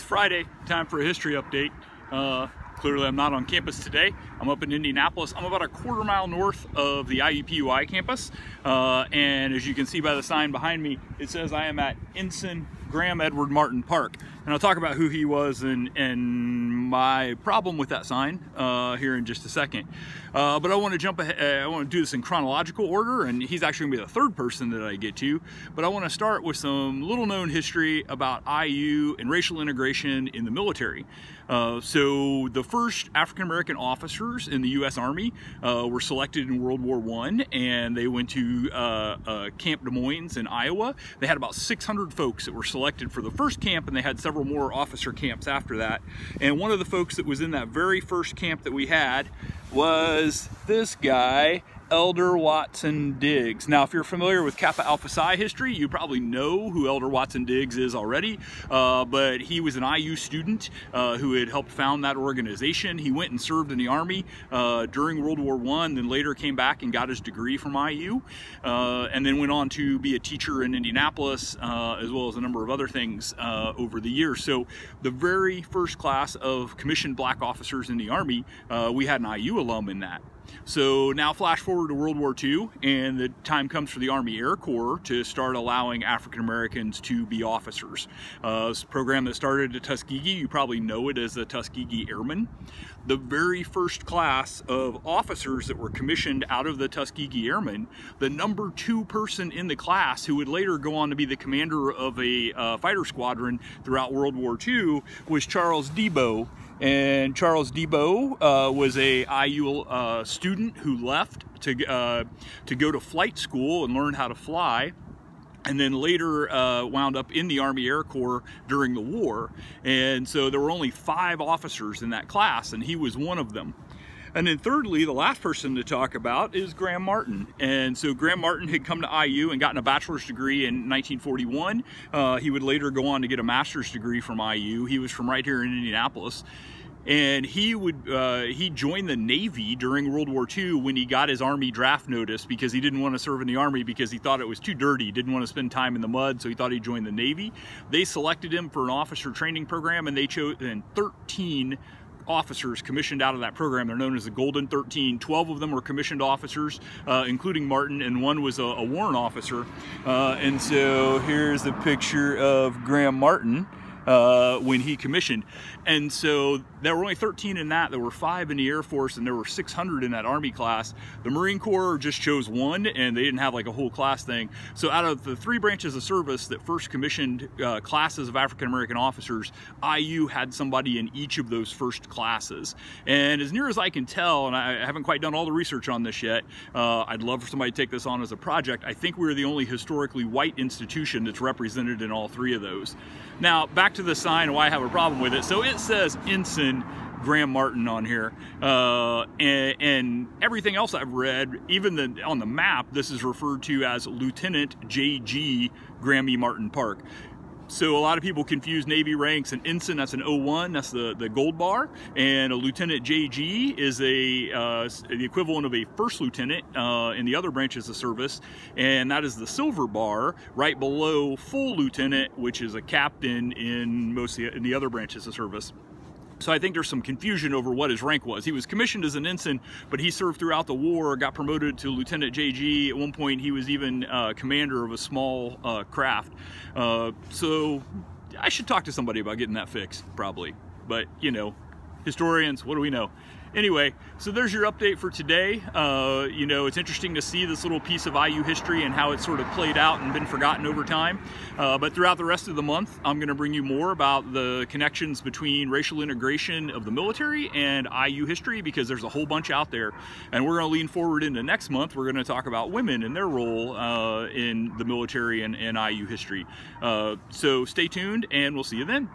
It's Friday, time for a history update. Uh, clearly I'm not on campus today. I'm up in Indianapolis. I'm about a quarter mile north of the IUPUI campus. Uh, and as you can see by the sign behind me, it says I am at Ensign Graham Edward Martin Park. And I'll talk about who he was and, and my problem with that sign uh, here in just a second. Uh, but I want to jump ahead, uh, I want to do this in chronological order, and he's actually going to be the third person that I get to. But I want to start with some little known history about IU and racial integration in the military. Uh, so the first African American in the U.S. Army uh, were selected in World War One, and they went to uh, uh, Camp Des Moines in Iowa. They had about 600 folks that were selected for the first camp, and they had several more officer camps after that. And one of the folks that was in that very first camp that we had was this guy, Elder Watson Diggs. Now, if you're familiar with Kappa Alpha Psi history, you probably know who Elder Watson Diggs is already, uh, but he was an IU student uh, who had helped found that organization. He went and served in the Army uh, during World War I, then later came back and got his degree from IU, uh, and then went on to be a teacher in Indianapolis, uh, as well as a number of other things uh, over the years. So the very first class of commissioned black officers in the Army, we had an IU alum in that. So now flash forward to World War II and the time comes for the Army Air Corps to start allowing African Americans to be officers. Uh, this program that started at Tuskegee, you probably know it as the Tuskegee Airmen. The very first class of officers that were commissioned out of the Tuskegee Airmen, the number two person in the class who would later go on to be the commander of a uh, fighter squadron throughout World War II was Charles DeBow and Charles DeBow uh, was a IU uh, student who left to, uh, to go to flight school and learn how to fly and then later uh, wound up in the Army Air Corps during the war. And so there were only five officers in that class, and he was one of them. And then thirdly, the last person to talk about is Graham Martin. And so Graham Martin had come to IU and gotten a bachelor's degree in 1941. Uh, he would later go on to get a master's degree from IU. He was from right here in Indianapolis and he would uh, he joined the Navy during World War II when he got his Army draft notice because he didn't want to serve in the Army because he thought it was too dirty. Didn't want to spend time in the mud, so he thought he'd join the Navy. They selected him for an officer training program, and they chose and 13 officers commissioned out of that program. They're known as the Golden 13. 12 of them were commissioned officers, uh, including Martin, and one was a, a warrant officer. Uh, and so here's a picture of Graham Martin uh, when he commissioned. And so there were only 13 in that. There were five in the Air Force and there were 600 in that Army class. The Marine Corps just chose one and they didn't have like a whole class thing. So out of the three branches of service that first commissioned uh, classes of African-American officers, IU had somebody in each of those first classes. And as near as I can tell, and I haven't quite done all the research on this yet, uh, I'd love for somebody to take this on as a project. I think we're the only historically white institution that's represented in all three of those. Now, back to the sign and why I have a problem with it. So it says Ensign Graham Martin on here, uh, and, and, everything else I've read, even the, on the map, this is referred to as Lieutenant J.G. Graham E. Martin Park. So a lot of people confuse Navy ranks. An ensign, that's an O1, that's the, the gold bar. And a lieutenant JG is a uh, the equivalent of a first lieutenant uh, in the other branches of service. And that is the silver bar right below full lieutenant, which is a captain in most the, in the other branches of service. So I think there's some confusion over what his rank was. He was commissioned as an ensign, but he served throughout the war, got promoted to Lieutenant JG. At one point, he was even uh, commander of a small uh, craft. Uh, so I should talk to somebody about getting that fixed, probably. But, you know, historians, what do we know? Anyway, so there's your update for today. Uh, you know, it's interesting to see this little piece of IU history and how it's sort of played out and been forgotten over time. Uh, but throughout the rest of the month, I'm going to bring you more about the connections between racial integration of the military and IU history because there's a whole bunch out there. And we're going to lean forward into next month. We're going to talk about women and their role uh, in the military and, and IU history. Uh, so stay tuned and we'll see you then.